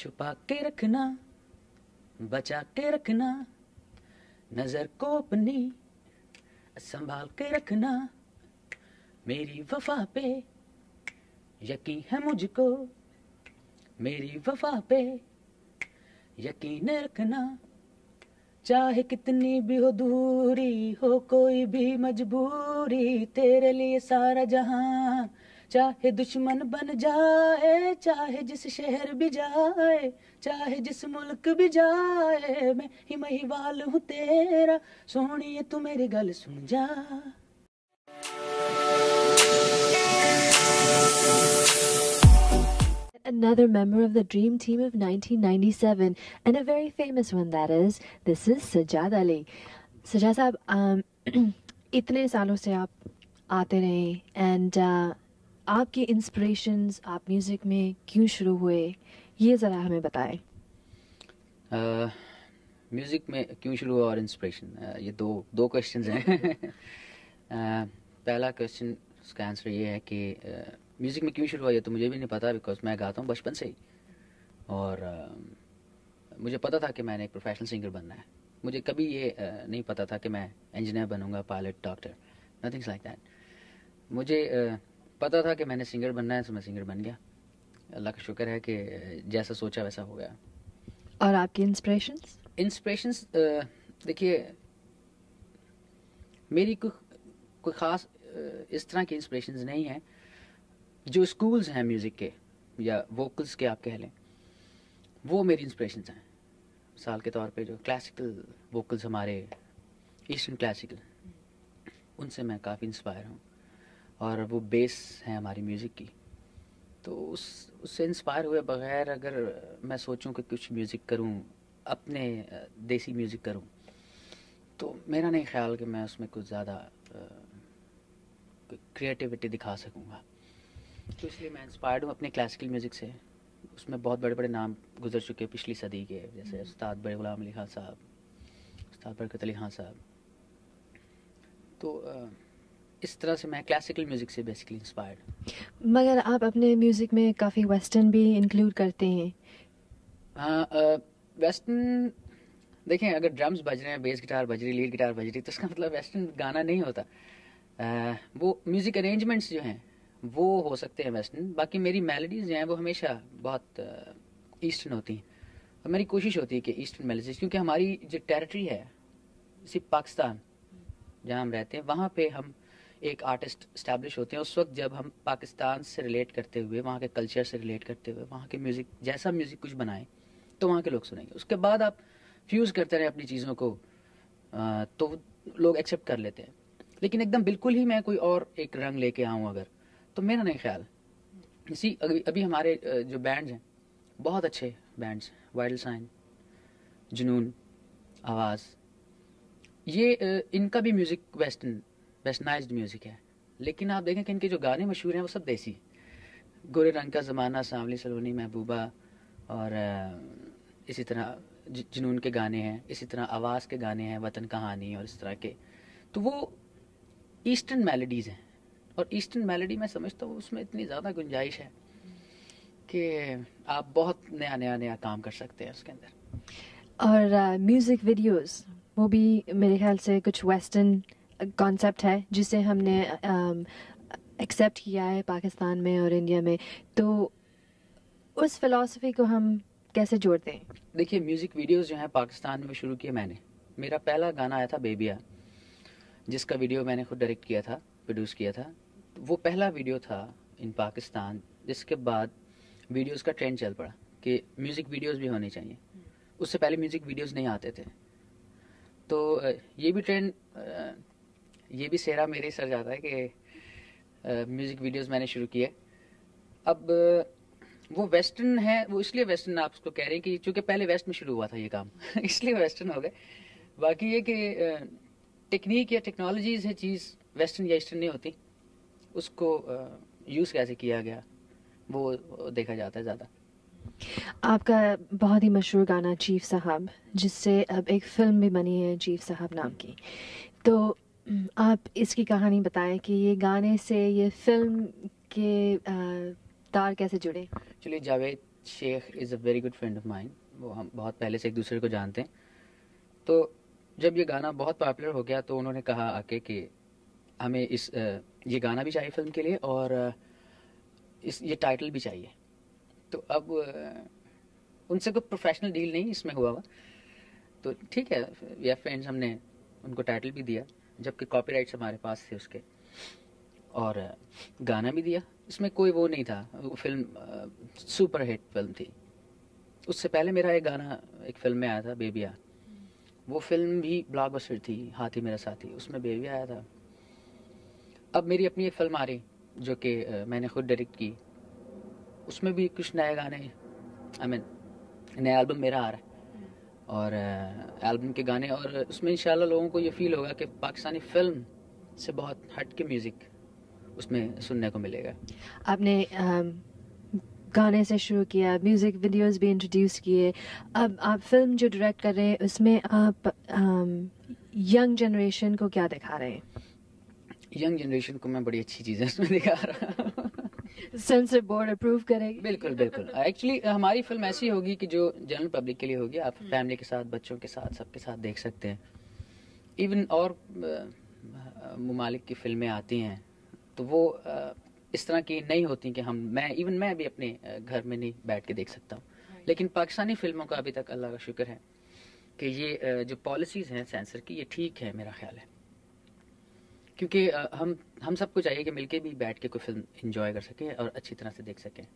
छुपा के रखना, बचा के रखना, नज़र को अपनी संभाल के रखना, मेरी वफा पे यकीन है मुझको, मेरी वफा पे यकीन रखना, चाहे कितनी भी हो दूरी हो, कोई भी मजबूरी, तेरे लिए सारा जहाँ चाहे दुश्मन बन जाए चाहे जिस शहर भी जाए चाहे जिस मुल्क भी जाए मैं ही महिवाल हूँ तेरा सोनिए तू मेरी गल सुन जा Another member of the dream team of 1997, and a very famous one that is. This is Sajad Ali. Sajad साहब um, इतने सालों से आप आते रहे एंड uh, आपकी इंस्पिरेशंस आप म्यूज़िक में क्यों शुरू हुए? ये ज़रा हमें बताएँ। म्यूज़िक uh, में क्यों शुरू हुआ और इंस्पिरेशन uh, ये दो दो क्वेश्चंस हैं। पहला क्वेश्चन उसका आंसर ये है कि म्यूज़िक में क्यों शुरू हुआ ये तो मुझे भी नहीं पता बिकॉज़ मैं गाता हूँ बचपन से ही। और मुझे पता था कि मैंने एक प्रोफेशनल सिंगर बनना है। मुझे कभी ये नहीं पता था कि मैं engineer बनूँगा pilot doctor nothings like that मुझे पता था कि मैंने सिंगर बनना है तो मैं सिंगर बन गया। अल्लाह का शुक्र है कि जैसा सोचा वैसा हो गया। और आपकी इंस्पिरेशंस इंस्पिरेशंस देखिए मेरी कोई कोई ख़ास इस तरह की इंस्पिरेशंस नहीं है जो स्कूल्स हैं म्यूज़िक के या वोकल्स के आप कह लें वो मेरी इंस्पिरेशंस हैं। मिसाल के तौर पे जो क्लासिकल वोकल्स हमारे ईस्टर्न क्लासिकल उनसे मैं काफ़ी इंस्पायर हूँ। और वो बेस है हमारी म्यूज़िक की। तो उस उससे इंस्पायर हुए बगैर अगर मैं सोचूं कि कुछ म्यूज़िक करूँ अपने देसी म्यूज़िक करूँ तो मेरा नहीं ख्याल कि मैं उसमें कुछ ज़्यादा क्रिएटिविटी दिखा सकूँगा। तो इसलिए मैं इंस्पायर्ड हूँ अपने क्लासिकल म्यूज़िक से। उसमें बहुत बड़े बड़े नाम गुजर चुके हैं पिछली सदी के जैसे हम्म। उस्ताद बड़े गुलाम अली खान साहब उस्ताद बरकत अली खान साहब। तो इस तरह से मैं क्लासिकल म्यूज़िक से बेसिकली इंस्पायर्ड मगर आप अपने म्यूज़िक में काफ़ी वेस्टर्न भी इंक्लूड करते हैं। हाँ वेस्टर्न देखें अगर ड्रम्स बज रहे हैं बेस गिटार बज रही लीड गिटार बज रही तो इसका मतलब वेस्टर्न गाना नहीं होता। आ, वो म्यूज़िक अरेंजमेंट्स जो हैं वो हो सकते हैं वेस्टर्न बाकी मेरी मेलोडीज जो हैं वो हमेशा बहुत ईस्टर्न होती हैं। और मेरी कोशिश होती है कि ईस्टर्न मेलोडीज क्योंकि हमारी जो टेरिटरी है सिर्फ़ पाकिस्तान जहाँ हम रहते हैं वहाँ पे हम एक आर्टिस्ट स्टैब्लिश होते हैं। उस वक्त जब हम पाकिस्तान से रिलेट करते हुए, वहाँ के कल्चर से रिलेट करते हुए, वहाँ के म्यूज़िक जैसा म्यूज़िक कुछ बनाएँ तो वहाँ के लोग सुनेंगे। उसके बाद आप फ्यूज़ करते रहे अपनी चीज़ों को तो लोग एक्सेप्ट कर लेते हैं। लेकिन एकदम बिल्कुल ही मैं कोई और एक रंग लेके आऊँ अगर तो मेरा नहीं ख्याल। इसी, अभी अभी हमारे जो बैंड्स हैं, बहुत अच्छे बैंड्स वाइल्ड साइन जुनून आवाज़ ये इनका भी म्यूज़िक वेस्टर्न वेस्टर्नाइज्ड म्यूज़िक है। लेकिन आप देखें कि इनके जो गाने मशहूर हैं वो सब देसी। गोरे रंग का ज़माना सांवली सलोनी महबूबा और इसी तरह जुनून के गाने हैं इसी तरह आवाज़ के गाने हैं वतन कहानी और इस तरह के। तो वो ईस्टर्न मेलोडीज़ हैं। और ईस्टर्न मेलोडी मैं समझता हूँ उसमें इतनी ज़्यादा गुंजाइश है कि आप बहुत नया नया नया काम कर सकते हैं उसके अंदर। और म्यूज़िक uh, वीडियोस वो भी मेरे ख्याल से कुछ वेस्टर्न कॉन्सेप्ट है जिसे हमने एक्सेप्ट um, किया है पाकिस्तान में और इंडिया में तो उस फिलॉसफी को हम कैसे जोड़ते हैं? देखिए म्यूज़िक वीडियोस जो हैं पाकिस्तान में शुरू किए मैंने। मेरा पहला गाना आया था बेबिया जिसका वीडियो मैंने खुद डायरेक्ट किया था प्रोड्यूस किया था। वो पहला वीडियो था इन पाकिस्तान जिसके बाद वीडियोस का ट्रेंड चल पड़ा कि म्यूज़िक वीडियोस भी होने चाहिए। उससे पहले म्यूज़िक वीडियोस नहीं आते थे। तो ये भी ट्रेंड ये भी सेहरा मेरे सर जाता है कि म्यूज़िक वीडियोस मैंने शुरू किए। अब वो वेस्टर्न है, वो इसलिए वेस्टर्न आप उसको कह रहे हैं कि चूँकि पहले वेस्ट में शुरू हुआ था ये काम, इसलिए वेस्टर्न हो गए। बाकी ये कि टेक्निक या टेक्नोलॉजीज़ है, चीज़ वेस्टर्न या ईस्टर्न नहीं होती। उसको यूज़ कैसे किया गया, वो देखा जाता है ज़्यादा। आपका बहुत ही मशहूर गाना चीफ साहब, जिससे अब एक फ़िल्म भी बनी है चीफ साहब नाम की। तो आप इसकी कहानी बताएँ कि ये गाने से ये फ़िल्म के तार कैसे जुड़े? चलिए, Javed Shaikh is a very good friend of mind वो हम बहुत पहले से एक दूसरे को जानते हैं। तो जब ये गाना बहुत पॉपुलर हो गया तो उन्होंने कहा आके कि हमें इस ये गाना भी चाहिए फ़िल्म के लिए और इस, ये टाइटल भी चाहिए। तो अब उनसे कोई प्रोफेशनल डील नहीं इसमें हुआ हुआ। तो ठीक है, या फ्रेंड्स हमने उनको टाइटल भी दिया। जबकि कॉपीराइट्स हमारे पास थे उसके। और गाना भी दिया। इसमें कोई वो नहीं था। वो फ़िल्म सुपर हिट फ़िल्म थी। उससे पहले मेरा एक गाना, एक फ़िल्म में आया था, बेबिया। वो फ़िल्म भी ब्लॉकबस्टर थी, हाथी मेरा साथी। उसमें बेबी आया था। अब मेरी अपनी एक फ़िल्म आ रही, जो कि मैंने खुद डायरेक्ट की। उसमें भी कुछ नए गाने आई मीन नया एल्बम मेरा आ रहा है। और एल्बम के गाने। और उसमें इंशाल्लाह लोगों को ये फील होगा कि पाकिस्तानी फ़िल्म से बहुत हट के म्यूज़िक उसमें सुनने को मिलेगा। आपने गाने से शुरू किया म्यूज़िक वीडियोस भी इंट्रोड्यूस किए। अब आप फ़िल्म जो डायरेक्ट कर रहे हैं उसमें आप यंग जनरेशन को क्या दिखा रहे हैं? यंग जनरेशन को मैं बड़ी अच्छी चीज़ें उसमें दिखा रहा सेंसर बोर्ड अप्रूव करेगी। बिल्कुल बिल्कुल। एक्चुअली हमारी फ़िल्म ऐसी होगी कि जो जनरल पब्लिक के लिए होगी आप फैमिली हम्म। के साथ बच्चों के साथ सबके साथ देख सकते हैं। इवन और ममालिक की फ़िल्में आती हैं तो वो इस तरह की नहीं होती कि हम मैं इवन मैं भी अपने घर में नहीं बैठ के देख सकता हूँ। लेकिन पाकिस्तानी फ़िल्मों का अभी तक अल्लाह का शुक्र है कि ये जो पॉलिसीज़ हैं सेंसर की ये ठीक है मेरा ख्याल है। क्योंकि हम हम सबको चाहिए कि मिलके भी बैठ के कोई फ़िल्म इंजॉय कर सकें और अच्छी तरह से देख सकें।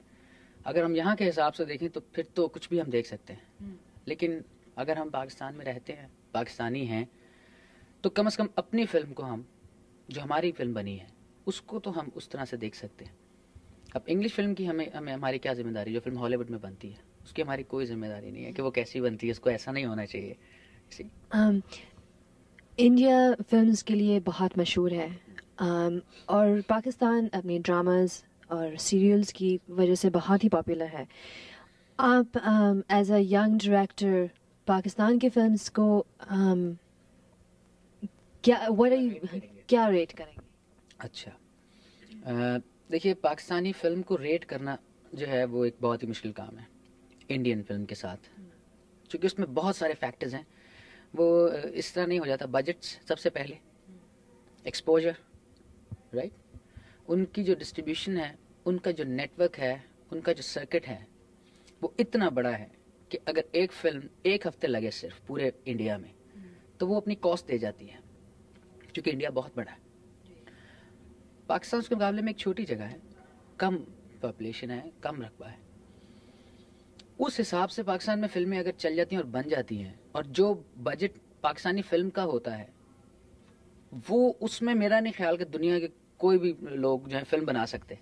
अगर हम यहाँ के हिसाब से देखें तो फिर तो कुछ भी हम देख सकते हैं। हम्म। लेकिन अगर हम पाकिस्तान में रहते हैं पाकिस्तानी हैं तो कम से कम अपनी फ़िल्म को हम जो हमारी फ़िल्म बनी है उसको तो हम उस तरह से देख सकते हैं। अब इंग्लिश फ़िल्म की हमें हमें हमारी क्या ज़िम्मेदारी? जो फ़िल्म हॉलीवुड में बनती है उसकी हमारी कोई ज़िम्मेदारी नहीं है कि वो कैसी बनती है उसको ऐसा नहीं होना चाहिए। Um, इंडिया फिल्म्स के लिए बहुत मशहूर है। Um, और पाकिस्तान अपने ड्रामाज और सीरियल्स की वजह से बहुत ही पॉपुलर है। आप as a young director Pakistan की फिल्म्स को um, क्या व्हाट क्या रेट करेंगे? अच्छा। देखिए पाकिस्तानी फ़िल्म को रेट करना जो है वो एक बहुत ही मुश्किल काम है इंडियन फ़िल्म के साथ। क्योंकि उसमें बहुत सारे फैक्टर्स हैं। वो इस तरह नहीं हो जाता। बजट्स सबसे पहले। एक्सपोजर राइट उनकी जो डिस्ट्रीब्यूशन है उनका जो नेटवर्क है उनका जो सर्किट है वो इतना बड़ा है कि अगर एक फ़िल्म एक हफ़्ते लगे सिर्फ़ पूरे इंडिया में तो वो अपनी कॉस्ट दे जाती है क्योंकि इंडिया बहुत बड़ा है। पाकिस्तान उसके मुकाबले में एक छोटी जगह है। कम पॉपुलेशन है कम रकबा है। उस हिसाब से पाकिस्तान में फ़िल्में अगर चल जाती हैं और बन जाती हैं, और जो बजट पाकिस्तानी फ़िल्म का होता है, वो उसमें मेरा नहीं ख्याल कि दुनिया के कोई भी लोग जो है फ़िल्म बना सकते।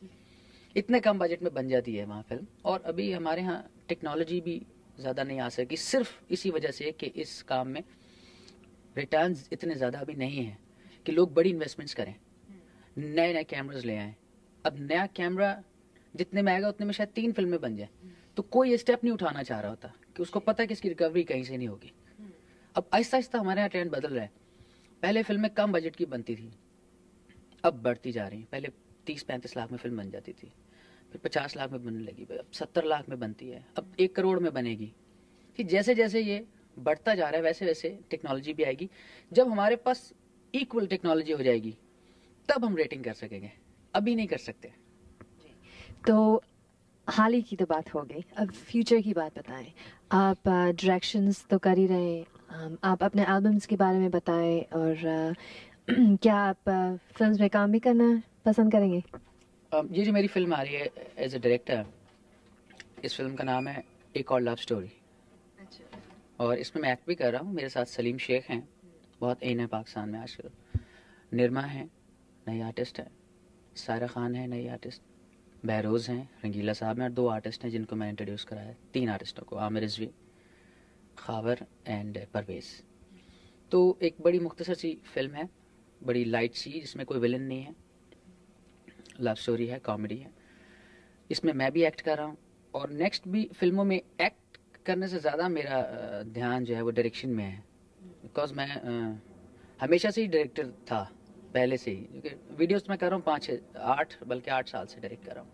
इतने कम बजट में बन जाती है वहाँ फ़िल्म और अभी हमारे यहाँ टेक्नोलॉजी भी ज़्यादा नहीं आ सकी, सिर्फ़ इसी वजह से कि इस काम में रिटर्न इतने ज़्यादा अभी नहीं है कि लोग बड़ी इन्वेस्टमेंट्स करें। नए नए कैमराज ले आए। अब नया कैमरा जितने में आएगा, उतने में शायद तीन फ़िल्में बन जाए। तो कोई स्टेप नहीं उठाना चाह रहा होता कि उसको पता है कि इसकी रिकवरी कहीं से नहीं होगी। अब आहिस्ता आहिस्ता हमारे यहाँ ट्रेंड बदल रहा है। पहले फ़िल्में कम बजट की बनती थी। अब बढ़ती जा रही पहले तीस पैंतीस लाख में फ़िल्म बन जाती थी। फिर पचास लाख में बनने लगी। अब सत्तर लाख में बनती है। अब एक करोड़ में बनेगी। कि जैसे जैसे ये बढ़ता जा रहा है वैसे वैसे टेक्नोलॉजी भी आएगी। जब हमारे पास इक्वल टेक्नोलॉजी हो जाएगी, तब हम रेटिंग कर सकेंगे। अभी नहीं कर सकते। तो हाल ही की तो बात हो गई। अब फ्यूचर की बात बताएँ। आप डायरेक्शंस तो कर ही रहे आप अपने एल्बम्स के बारे में बताएँ और क्या आप फिल्म्स में काम भी करना पसंद करेंगे? ये जो मेरी फ़िल्म आ रही है एज ए डायरेक्टर इस फ़िल्म का नाम है एक और लव स्टोरी अच्छा। और इसमें मैं एक्ट भी कर रहा हूँ। मेरे साथ सलीम शेख हैं। बहुत इन है पाकिस्तान में आजकल। निर्मा हैं नई आर्टिस्ट है। सारा खान है नई आर्टिस्ट बहरोज़ हैं, रंगीला साहब हैं और दो आर्टिस्ट हैं जिनको मैंने इंट्रोड्यूस कराया है, तीन आर्टिस्टों को, आमिर रिजवी, खावर एंड परवेज़। तो एक बड़ी मुख्तसर सी फ़िल्म है, बड़ी लाइट सी जिसमें कोई विलन नहीं है। लव स्टोरी है कॉमेडी है। इसमें मैं भी एक्ट कर रहा हूँ और नेक्स्ट भी फ़िल्मों में एक्ट करने से ज़्यादा मेरा ध्यान जो है वो डायरेक्शन में है। बिकॉज़ मैं हमेशा से ही डायरेक्टर था। पहले से ही, क्योंकि वीडियोस मैं कर रहा हूँ पाँच आठ, बल्कि आठ साल से डायरेक्ट कर रहा हूँ।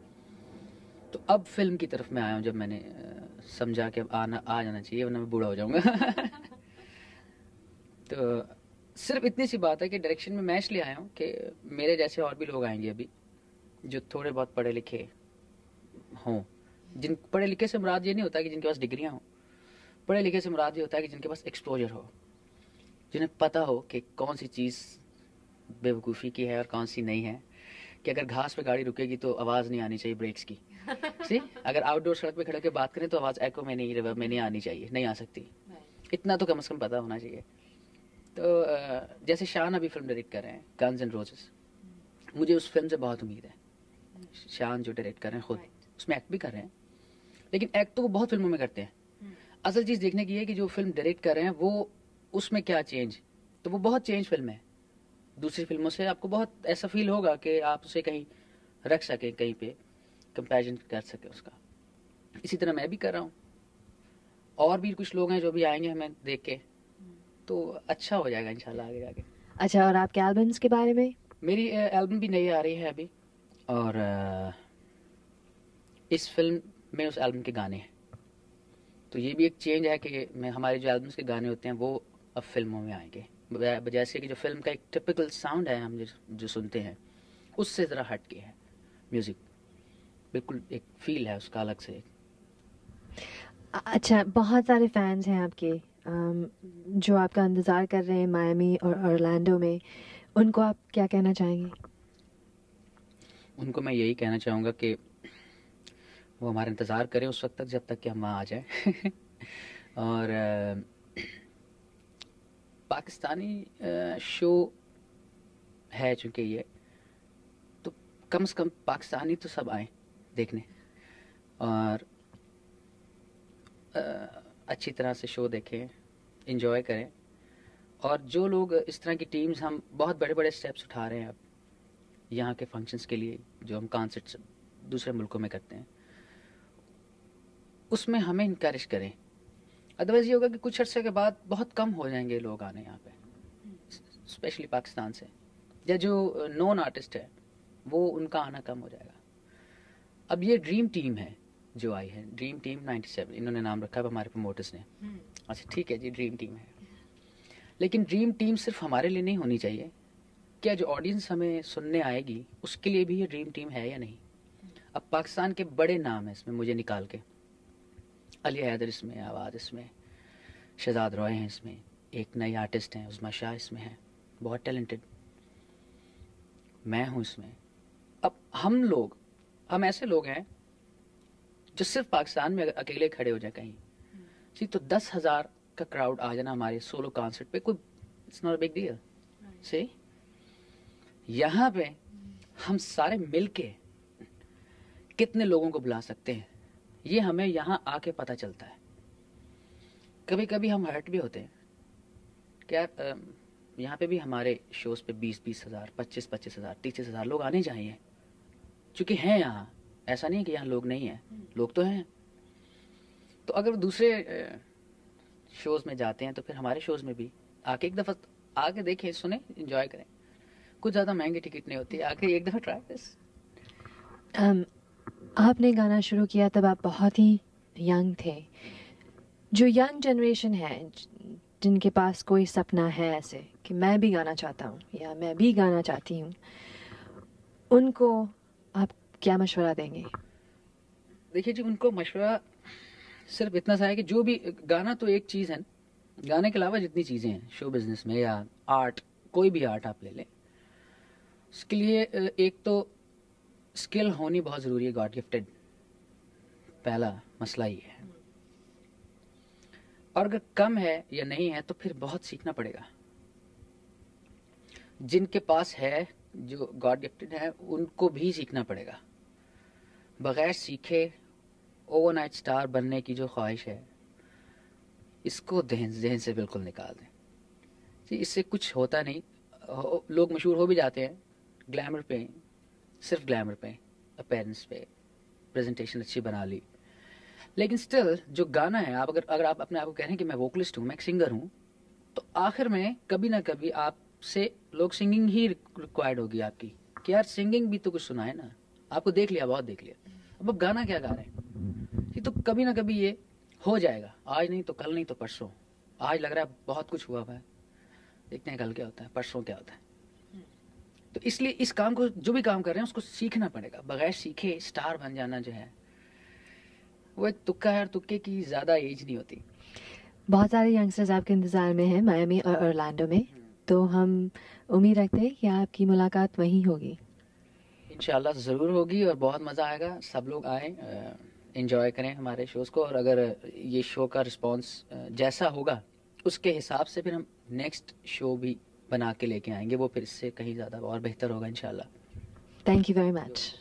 तो अब फ़िल्म की तरफ़ मैं आया हूँ, जब मैंने समझा कि आना, आ जाना चाहिए, वरना मैं बूढ़ा हो जाऊँगा। तो सिर्फ़ इतनी सी बात है कि डायरेक्शन में मैं इसलिए आया हूँ कि मेरे जैसे और भी लोग आएँगे अभी, जो थोड़े बहुत पढ़े लिखे हों, जिन, पढ़े लिखे से मुराद ये नहीं होता कि जिनके पास डिग्रियाँ हों, पढ़े लिखे से मुराद ये होता है कि जिनके पास एक्सपोजर हो, जिन्हें पता हो कि कौन सी चीज़ बेवकूफ़ी की है और कौन सी नहीं है कि अगर घास पे गाड़ी रुकेगी तो आवाज़ नहीं आनी चाहिए ब्रेक्स की। सी अगर आउटडोर सड़क पे खड़े के बात करें तो आवाज़ एको में नहीं रिवर्ब में नहीं आनी चाहिए नहीं आ सकती। इतना तो कम से कम पता होना चाहिए। तो जैसे शान अभी फ़िल्म डायरेक्ट कर रहे हैं गन्स एंड रोजेस मुझे उस फ़िल्म से बहुत उम्मीद है। शान जो डायरेक्ट कर रहे हैं खुद। उसमें एक्ट भी कर रहे हैं। लेकिन एक्ट तो वो बहुत फ़िल्मों में करते हैं। Hmm. असल चीज़ देखने की है कि जो फ़िल्म डायरेक्ट कर रहे हैं वो उसमें क्या चेंज तो वो बहुत चेंज फ़िल्म है। दूसरी फ़िल्मों से आपको बहुत ऐसा फील होगा कि आप उसे कहीं रख सकें कहीं पे कंपेरिजन कर सकें उसका। इसी तरह मैं भी कर रहा हूँ। और भी कुछ लोग हैं जो भी आएँगे हमें देख के तो अच्छा हो जाएगा इंशाल्लाह आगे जाके। अच्छा और आपके एल्बम्स के बारे में? मेरी एल्बम भी नई आ रही है अभी और इस फ़िल्म में उस एल्बम के गाने हैं। तो ये भी एक चेंज है कि मैं हमारे जो एल्बम्स के गाने होते हैं वो अब फ़िल्मों में आएँगे। जैसे कि जो फ़िल्म का एक टिपिकल साउंड है हम जो सुनते हैं उससे ज़रा हट के है। म्यूज़िक बिल्कुल एक फील है उसका अलग से अच्छा बहुत सारे फैंस हैं आपके जो आपका इंतज़ार कर रहे हैं मायमी और ऑरलैंडो में। उनको आप क्या कहना चाहेंगे? उनको मैं यही कहना चाहूँगा कि वो हमारा इंतज़ार करें उस वक्त तक जब तक कि हम वहाँ आ जाएँ। और पाकिस्तानी शो है चूँकि ये तो कम से कम पाकिस्तानी तो सब आए देखने। और अच्छी तरह से शो देखें इन्जॉय करें। और जो लोग इस तरह की टीम्स हम बहुत बड़े बड़े स्टेप्स उठा रहे हैं अब, यहाँ के फ़ंक्शंस के लिए, जो हम कॉन्सर्ट्स दूसरे मुल्कों में करते हैं, उसमें हमें इनक्रेज करें। अदरवाइज़ ये होगा कि कुछ अर्से के बाद बहुत कम हो जाएँगे लोग आने यहाँ पे स्पेशली पाकिस्तान से। या जो नॉन आर्टिस्ट है वो उनका आना कम हो जाएगा। अब ये ड्रीम टीम है जो आई है ड्रीम टीम 97 इन्होंने नाम रखा है हमारे प्रमोटर्स ने। हम्म। अच्छा ठीक है जी ड्रीम टीम है। लेकिन ड्रीम टीम सिर्फ़ हमारे लिए नहीं होनी चाहिए। क्या जो ऑडियंस हमें सुनने आएगी उसके लिए भी ये ड्रीम टीम है या नहीं? अब पाकिस्तान के बड़े नाम है इसमें मुझे निकाल के। अली हैदर इसमें, आवाज़ इसमें, शहजाद रॉय हैं इसमें, एक नई आर्टिस्ट हैं, उजमा शाह इसमें है, बहुत टैलेंटेड मैं हूँ इसमें। अब हम लोग, हम ऐसे लोग हैं जो सिर्फ़ पाकिस्तान में अकेले खड़े हो जाए कहीं। जी तो दस हज़ार का क्राउड आ जाना हमारे सोलो कॉन्सर्ट पे, कोई इट्स नॉट बिग डील से यहाँ पे हम सारे मिलके कितने लोगों को बुला सकते हैं? ये हमें यहाँ आके पता चलता है। कभी कभी हम हर्ट भी होते हैं। क्या यहाँ पे भी हमारे शोज़ पे बीस बीस हज़ार, पच्चीस पच्चीस हज़ार, तीस हज़ार लोग आने चाहिए। चूँकि हैं यहाँ, ऐसा नहीं है कि यहाँ लोग नहीं हैं। लोग तो हैं। तो अगर दूसरे शोज़ में जाते हैं तो फिर हमारे शोज़ में भी आके एक दफ़ा आके देखें, सुने इंजॉय करें। कुछ ज़्यादा महँगी टिकट नहीं होती। आके एक दफ़ा ट्राई दिस आपने गाना शुरू किया तब आप बहुत ही यंग थे। जो यंग जनरेशन है, जिनके पास कोई सपना है ऐसे कि मैं भी गाना चाहता हूँ या मैं भी गाना चाहती हूँ, उनको आप क्या मशवरा देंगे? देखिए जी, उनको मशवरा सिर्फ़ इतना सा है कि जो भी, गाना तो एक चीज़ है। गाने के अलावा जितनी चीज़ें हैं शो बिज़नेस में या आर्ट कोई भी आर्ट आप ले लें, उसके लिए एक तो स्किल होनी बहुत ज़रूरी है गॉड गिफ्टेड पहला मसला ही है। और अगर कम है या नहीं है तो फिर बहुत सीखना पड़ेगा। जिनके पास है, जो गॉड गिफ्टेड है, उनको भी सीखना पड़ेगा। बगैर सीखे ओवरनाइट स्टार बनने की जो ख्वाहिश है, इसको जहन जहन से बिल्कुल निकाल दें। जी, इससे कुछ होता नहीं। लोग मशहूर हो भी जाते हैं ग्लैमर पे। सिर्फ़ ग्लैमर पे अपेरेंस पे प्रेजेंटेशन अच्छी बना ली। लेकिन स्टिल जो गाना है, आप अगर अगर आप अपने आप को कह रहे हैं कि मैं वोकलिस्ट हूँ, मैं एक सिंगर हूँ तो आखिर में कभी ना कभी आपसे लोग सिंगिंग ही रिक्वायर्ड होगी आपकी। कि यार सिंगिंग भी तो कुछ सुनाए ना। आपको देख लिया, बहुत देख लिया। अब अब गाना क्या गा रहे हैं? ये तो कभी ना कभी ये हो जाएगा। आज नहीं तो कल नहीं तो परसों। आज लग रहा है बहुत कुछ हुआ हुआ है। देखते हैं कल क्या होता है, परसों क्या होता है। तो इसलिए इस काम को जो भी काम कर रहे हैं उसको सीखना पड़ेगा। बगैर सीखे स्टार बन जाना जो है वो एक तुक्का है और तुक्के की ज़्यादा एज नहीं होती। बहुत सारे यंगस्टर्स आपके इंतज़ार में हैं मायामी और ऑरलैंडो में। तो हम उम्मीद रखते हैं कि आपकी मुलाकात वहीं होगी। इंशाल्लाह ज़रूर होगी और बहुत मज़ा आएगा। सब लोग आए इन्जॉय करें हमारे शोज़ को और अगर ये शो का रिस्पॉन्स जैसा होगा उसके हिसाब से फिर हम नेक्स्ट शो भी बना के लेके आएँगे, वो फिर इससे कहीं ज़्यादा और बेहतर होगा इन थैंक यू वेरी मच